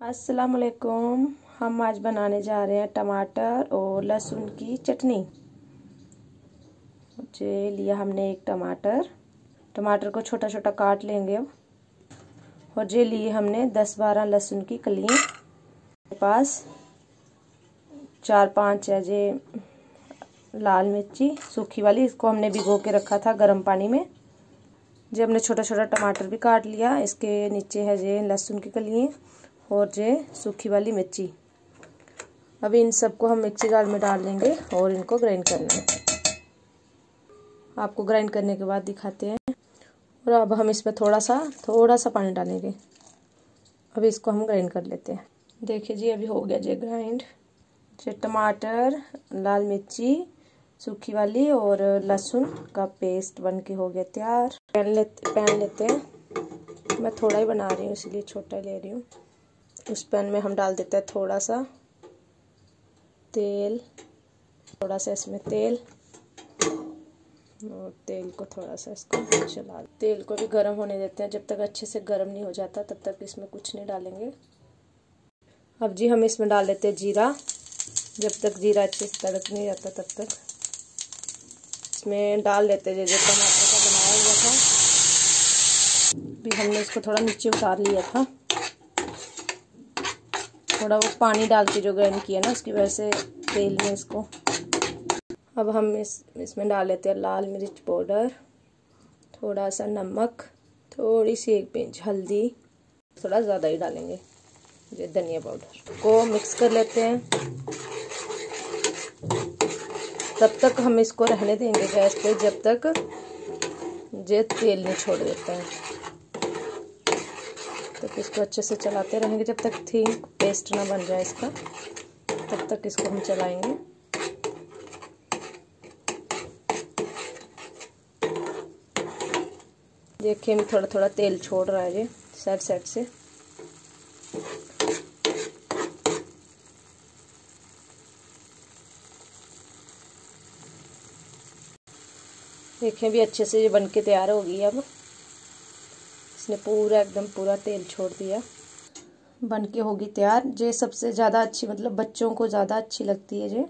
अस्सलाम वालेकुम हम आज बनाने जा रहे हैं टमाटर और लहसुन की चटनी। जे, लिया हमने एक टमाटर। टमाटर को छोटा छोटा काट लेंगे अब। और जे, लिए हमने दस बारह लहसुन की कलियाँ। मेरे पास चार पाँच है जे, लाल मिर्ची, सूखी वाली। इसको हमने भिगो के रखा था गर्म पानी में। जे, हमने छोटा छोटा टमाटर भी काट लिया। इसके नीचे है जे लहसुन की कलियाँ। और जे सूखी वाली मिर्ची। अभी इन सबको हम मिक्सी जार में डाल देंगे और इनको ग्राइंड करना है। आपको ग्राइंड करने के बाद दिखाते हैं। और अब हम इसमें थोड़ा सा थोड़ा सा पानी डालेंगे। अब इसको हम ग्राइंड कर लेते हैं। देखिए जी, अभी हो गया जी ग्राइंड जो टमाटर, लाल मिर्ची, सूखी वाली और लहसुन का पेस्ट बन के हो गया तैयार। पैन लेते पैन लेते हैं। मैं थोड़ा ही बना रही हूँ, इसलिए छोटा ले रही हूँ। उस पैन में हम डाल देते हैं थोड़ा सा तेल थोड़ा सा इसमें तेल। और तेल को थोड़ा सा इसको चला तेल को भी गर्म होने देते हैं। जब तक अच्छे से गर्म नहीं हो जाता, तब तक इसमें कुछ नहीं डालेंगे। अब जी हम इसमें डाल देते हैं जीरा। जब तक जीरा अच्छे से तड़क नहीं जाता, तब तक। इसमें डाल देते हैं जो टमाटर का बनाया हुआ था। भी हमने इसको थोड़ा नीचे उतार लिया था। थोड़ा वो पानी डाल के जो गर्म किया ना, उसकी वजह से तेल में इसको। अब हम इस, इसमें डाल लेते हैं लाल मिर्च पाउडर, थोड़ा सा नमक, थोड़ी सी एक पिंच हल्दी, थोड़ा ज़्यादा ही डालेंगे, ये धनिया पाउडर को मिक्स कर लेते हैं। तब तक हम इसको रहने देंगे गैस पे, जब तक ये तेल नहीं छोड़ देते है। तब इसको अच्छे से चलाते रहेंगे। जब तक थिक पेस्ट ना बन जाए इसका, तब तक इसको हम चलाएँगे। देखिए मैं थोड़ा थोड़ा तेल छोड़ रहा है ये, साइड साइड से। देखिए भी अच्छे से ये बन के तैयार हो गई अब। इसने पूरा एकदम पूरा तेल छोड़ दिया। बन के होगी तैयार। ये सबसे ज़्यादा अच्छी मतलब बच्चों को ज़्यादा अच्छी लगती है ये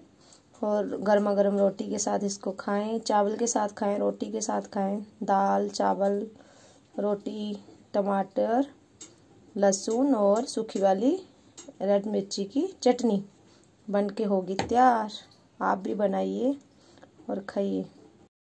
और गर्मा गर्म रोटी के साथ इसको खाएँ, चावल के साथ खाएँ, रोटी के साथ खाएँ। दाल, चावल, रोटी, टमाटर, लहसुन और सूखी वाली रेड मिर्ची की चटनी। बन के होगी तैयार। आप भी बनाइए और खाइए।